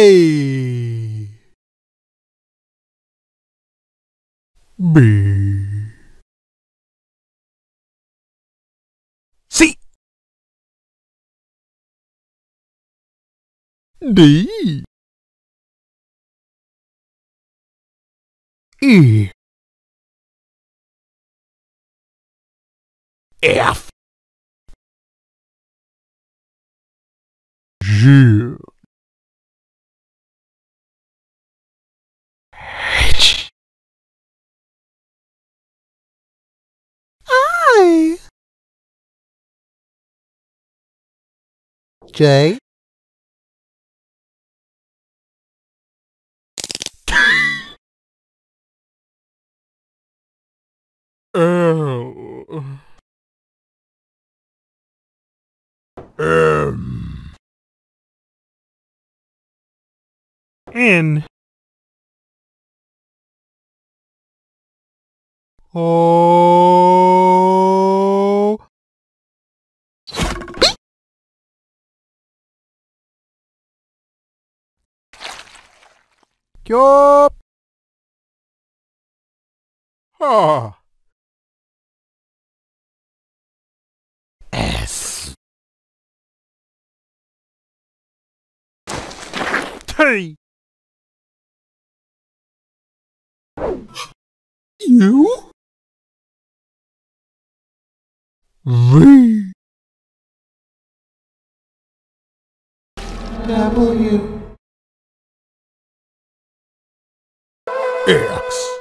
A B. C. D. E. F. G J. L M N. O Yup. Ah. S. T. U. V. W. X.